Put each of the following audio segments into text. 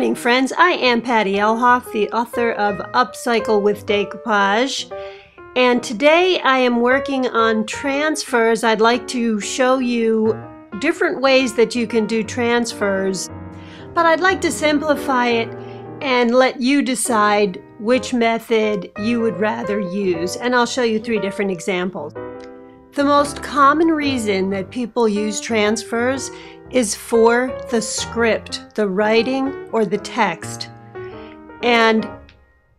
morning, friends. I am Patty Elhoff, the author of Upcycle with Decoupage. And today I am working on transfers. I'd like to show you different ways that you can do transfers, but I'd like to simplify it and let you decide which method you would rather use. And I'll show you three different examples. The most common reason that people use transfers is for the script, the writing or the text. And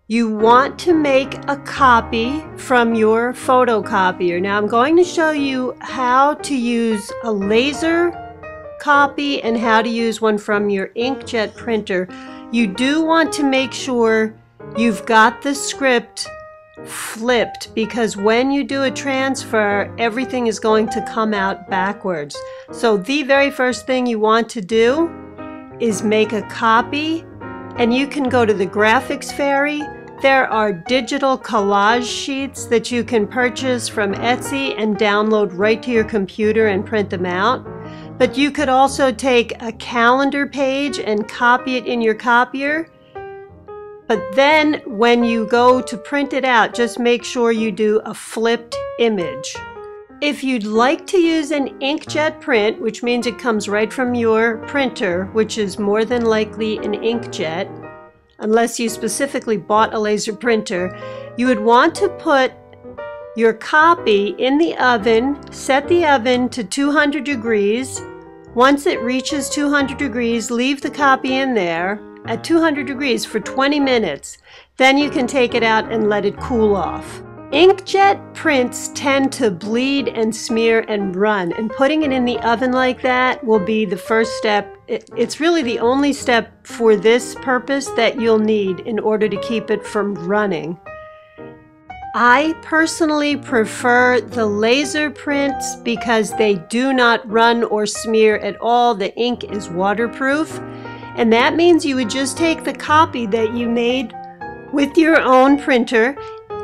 you want to make a copy from your photocopier. Now I'm going to show you how to use a laser copy and how to use one from your inkjet printer. You do want to make sure you've got the script flipped because when you do a transfer, everything is going to come out backwards. So the very first thing you want to do is make a copy and you can go to the Graphics Fairy. There are digital collage sheets that you can purchase from Etsy and download right to your computer and print them out. But you could also take a calendar page and copy it in your copier but then when you go to print it out, just make sure you do a flipped image. If you'd like to use an inkjet print, which means it comes right from your printer, which is more than likely an inkjet, unless you specifically bought a laser printer, you would want to put your copy in the oven, set the oven to 200 degrees. Once it reaches 200 degrees, leave the copy in there at 200 degrees for 20 minutes. Then you can take it out and let it cool off. Inkjet prints tend to bleed and smear and run, and putting it in the oven like that will be the first step. It's really the only step for this purpose that you'll need in order to keep it from running. I personally prefer the laser prints because they do not run or smear at all. The ink is waterproof and that means you would just take the copy that you made with your own printer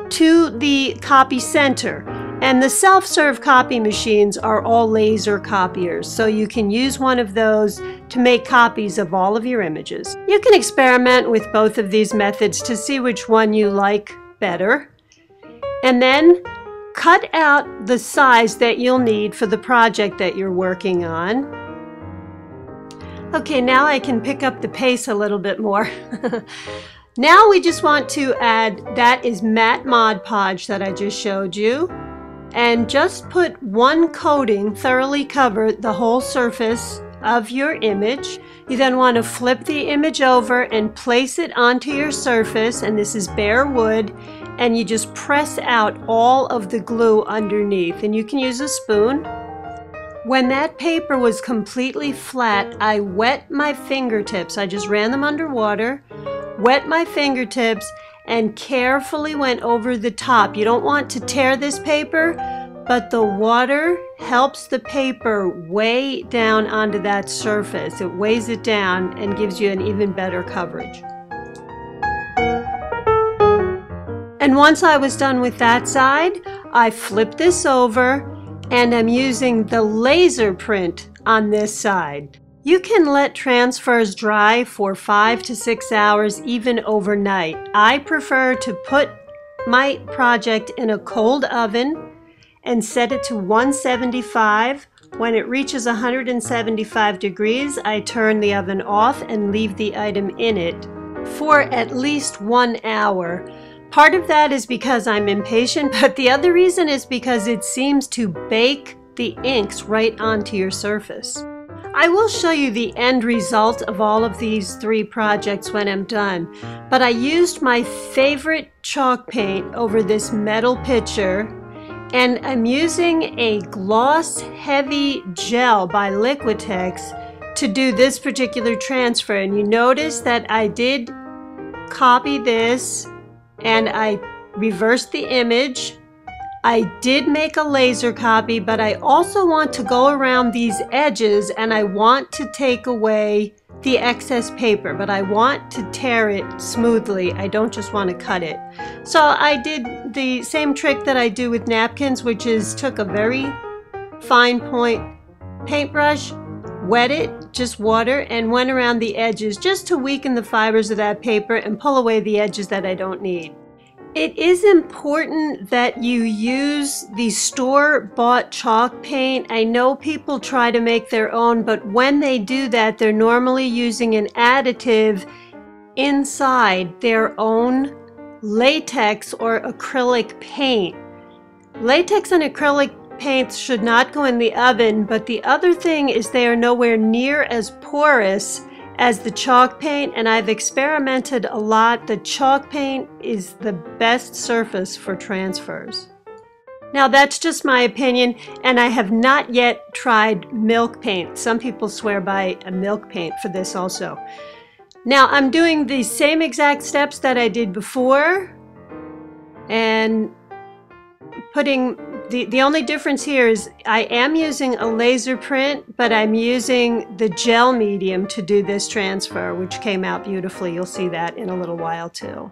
to the copy center. And the self-serve copy machines are all laser copiers, so you can use one of those to make copies of all of your images. You can experiment with both of these methods to see which one you like better. And then cut out the size that you'll need for the project that you're working on. Okay, now I can pick up the pace a little bit more. now we just want to add, that is matte Mod Podge that I just showed you. And just put one coating, thoroughly cover the whole surface of your image. You then want to flip the image over and place it onto your surface, and this is bare wood, and you just press out all of the glue underneath. And you can use a spoon when that paper was completely flat, I wet my fingertips. I just ran them under water, wet my fingertips, and carefully went over the top. You don't want to tear this paper, but the water helps the paper weigh down onto that surface. It weighs it down and gives you an even better coverage. And once I was done with that side, I flipped this over and I'm using the laser print on this side. You can let transfers dry for five to six hours, even overnight. I prefer to put my project in a cold oven and set it to 175. When it reaches 175 degrees, I turn the oven off and leave the item in it for at least one hour. Part of that is because I'm impatient, but the other reason is because it seems to bake the inks right onto your surface. I will show you the end result of all of these three projects when I'm done, but I used my favorite chalk paint over this metal pitcher and I'm using a gloss heavy gel by Liquitex to do this particular transfer and you notice that I did copy this and I reversed the image. I did make a laser copy, but I also want to go around these edges and I want to take away the excess paper, but I want to tear it smoothly. I don't just want to cut it. So I did the same trick that I do with napkins, which is took a very fine point paintbrush, wet it, just water, and went around the edges just to weaken the fibers of that paper and pull away the edges that I don't need. It is important that you use the store-bought chalk paint. I know people try to make their own, but when they do that, they're normally using an additive inside their own latex or acrylic paint. Latex and acrylic paints should not go in the oven, but the other thing is they are nowhere near as porous as the chalk paint, and I've experimented a lot. The chalk paint is the best surface for transfers. Now that's just my opinion, and I have not yet tried milk paint. Some people swear by a milk paint for this also. Now I'm doing the same exact steps that I did before, and putting the, the only difference here is I am using a laser print, but I'm using the gel medium to do this transfer, which came out beautifully. You'll see that in a little while too.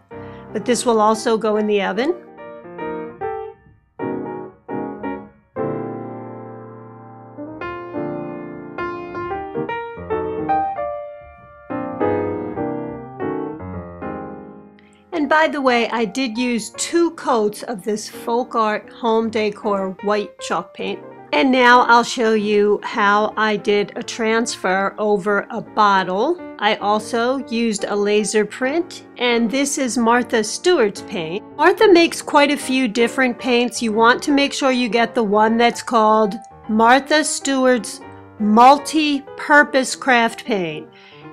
But this will also go in the oven. And by the way, I did use two coats of this Folk Art Home Decor white chalk paint. And now I'll show you how I did a transfer over a bottle. I also used a laser print, and this is Martha Stewart's paint. Martha makes quite a few different paints. You want to make sure you get the one that's called Martha Stewart's Multi-Purpose Craft Paint.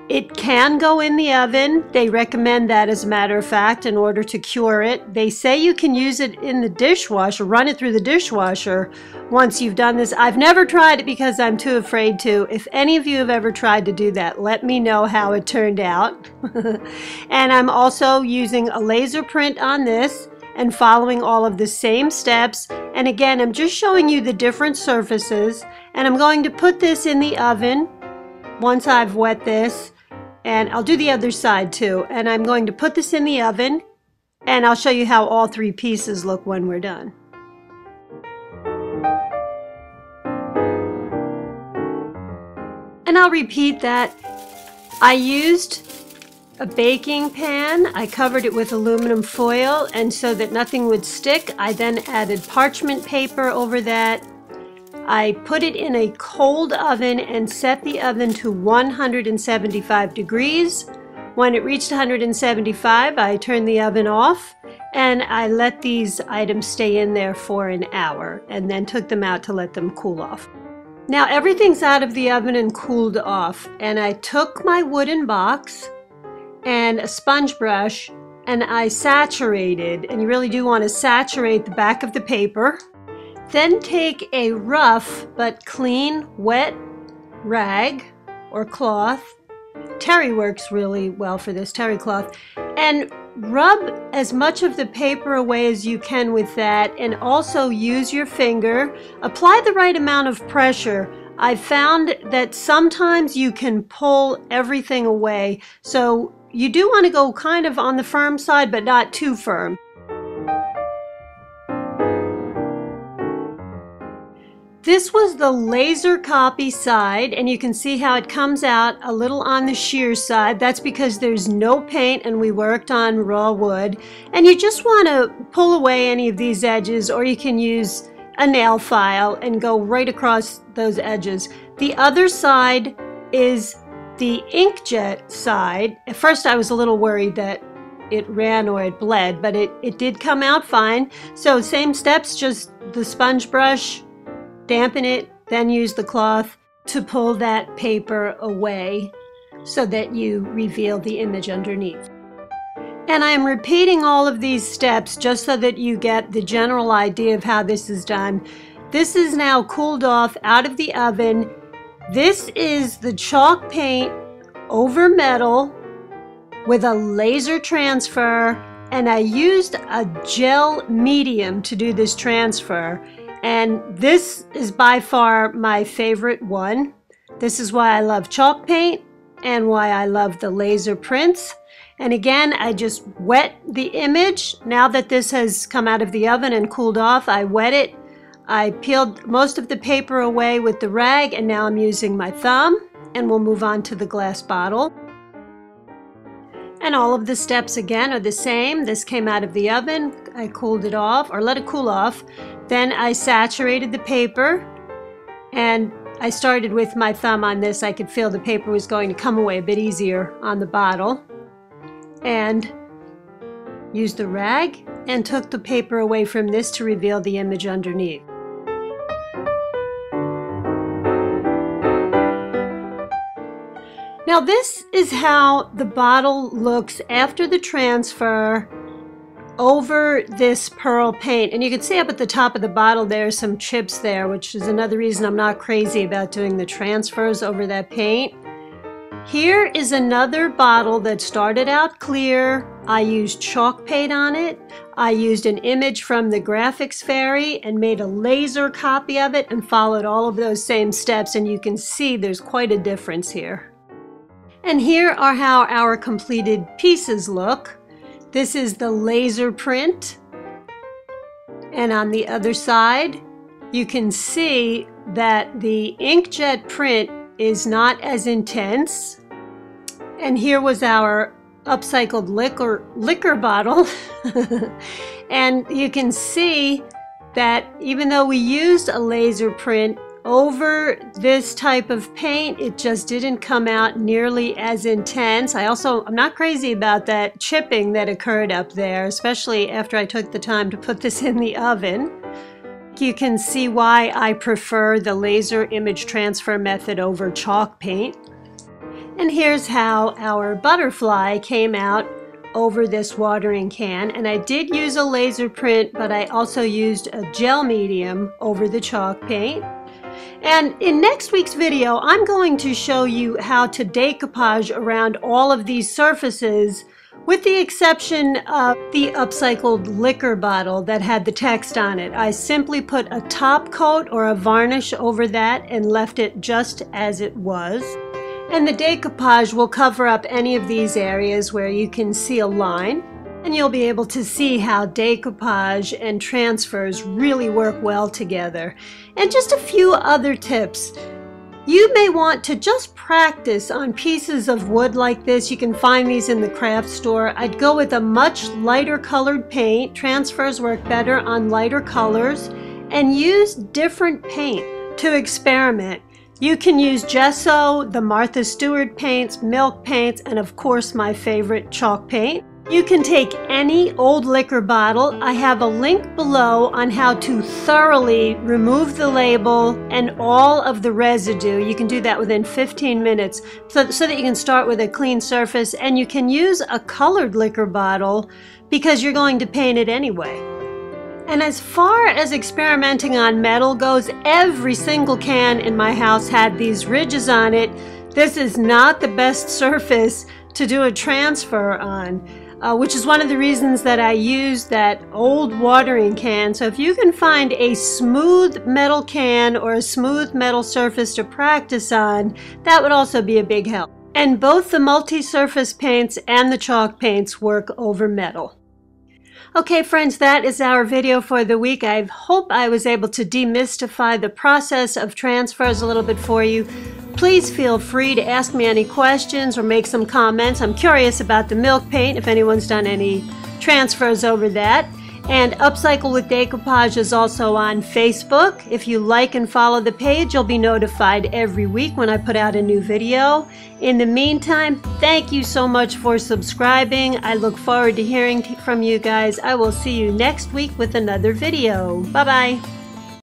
It can go in the oven. They recommend that as a matter of fact in order to cure it. They say you can use it in the dishwasher, run it through the dishwasher once you've done this. I've never tried it because I'm too afraid to. If any of you have ever tried to do that, let me know how it turned out. and I'm also using a laser print on this and following all of the same steps. And again, I'm just showing you the different surfaces and I'm going to put this in the oven once I've wet this and I'll do the other side too. And I'm going to put this in the oven and I'll show you how all three pieces look when we're done. And I'll repeat that. I used a baking pan. I covered it with aluminum foil and so that nothing would stick, I then added parchment paper over that I put it in a cold oven and set the oven to 175 degrees. When it reached 175, I turned the oven off and I let these items stay in there for an hour and then took them out to let them cool off. Now everything's out of the oven and cooled off and I took my wooden box and a sponge brush and I saturated, and you really do want to saturate the back of the paper then take a rough but clean wet rag or cloth. Terry works really well for this, terry cloth. And rub as much of the paper away as you can with that and also use your finger. Apply the right amount of pressure. I found that sometimes you can pull everything away. So you do want to go kind of on the firm side, but not too firm. This was the laser copy side and you can see how it comes out a little on the sheer side. That's because there's no paint and we worked on raw wood. And you just want to pull away any of these edges or you can use a nail file and go right across those edges. The other side is the inkjet side. At first I was a little worried that it ran or it bled, but it, it did come out fine. So same steps, just the sponge brush, dampen it, then use the cloth to pull that paper away so that you reveal the image underneath. And I am repeating all of these steps just so that you get the general idea of how this is done. This is now cooled off out of the oven. This is the chalk paint over metal with a laser transfer and I used a gel medium to do this transfer. And this is by far my favorite one. This is why I love chalk paint and why I love the laser prints. And again, I just wet the image. Now that this has come out of the oven and cooled off, I wet it. I peeled most of the paper away with the rag and now I'm using my thumb. and we'll move on to the glass bottle. And all of the steps again are the same. This came out of the oven. I cooled it off or let it cool off. Then I saturated the paper and I started with my thumb on this. I could feel the paper was going to come away a bit easier on the bottle. And used the rag and took the paper away from this to reveal the image underneath. Now this is how the bottle looks after the transfer over this pearl paint. And you can see up at the top of the bottle there's some chips there, which is another reason I'm not crazy about doing the transfers over that paint. Here is another bottle that started out clear. I used chalk paint on it. I used an image from the Graphics Fairy and made a laser copy of it and followed all of those same steps and you can see there's quite a difference here. And here are how our completed pieces look. This is the laser print. And on the other side, you can see that the inkjet print is not as intense. And here was our upcycled liquor liquor bottle. and you can see that even though we used a laser print, over this type of paint, it just didn't come out nearly as intense. I also, I'm not crazy about that chipping that occurred up there, especially after I took the time to put this in the oven. You can see why I prefer the laser image transfer method over chalk paint. And here's how our butterfly came out over this watering can. And I did use a laser print, but I also used a gel medium over the chalk paint. And in next week's video, I'm going to show you how to decoupage around all of these surfaces with the exception of the upcycled liquor bottle that had the text on it. I simply put a top coat or a varnish over that and left it just as it was. And the decoupage will cover up any of these areas where you can see a line and you'll be able to see how decoupage and transfers really work well together. And just a few other tips. You may want to just practice on pieces of wood like this. You can find these in the craft store. I'd go with a much lighter colored paint. Transfers work better on lighter colors. And use different paint to experiment. You can use gesso, the Martha Stewart paints, milk paints, and of course my favorite, chalk paint. You can take any old liquor bottle. I have a link below on how to thoroughly remove the label and all of the residue. You can do that within 15 minutes so, so that you can start with a clean surface and you can use a colored liquor bottle because you're going to paint it anyway. And as far as experimenting on metal goes, every single can in my house had these ridges on it. This is not the best surface to do a transfer on uh, which is one of the reasons that I use that old watering can. So if you can find a smooth metal can or a smooth metal surface to practice on, that would also be a big help. And both the multi-surface paints and the chalk paints work over metal. Okay, friends, that is our video for the week. I hope I was able to demystify the process of transfers a little bit for you. Please feel free to ask me any questions or make some comments. I'm curious about the milk paint, if anyone's done any transfers over that. And Upcycle with Decoupage is also on Facebook. If you like and follow the page, you'll be notified every week when I put out a new video. In the meantime, thank you so much for subscribing. I look forward to hearing from you guys. I will see you next week with another video. Bye-bye.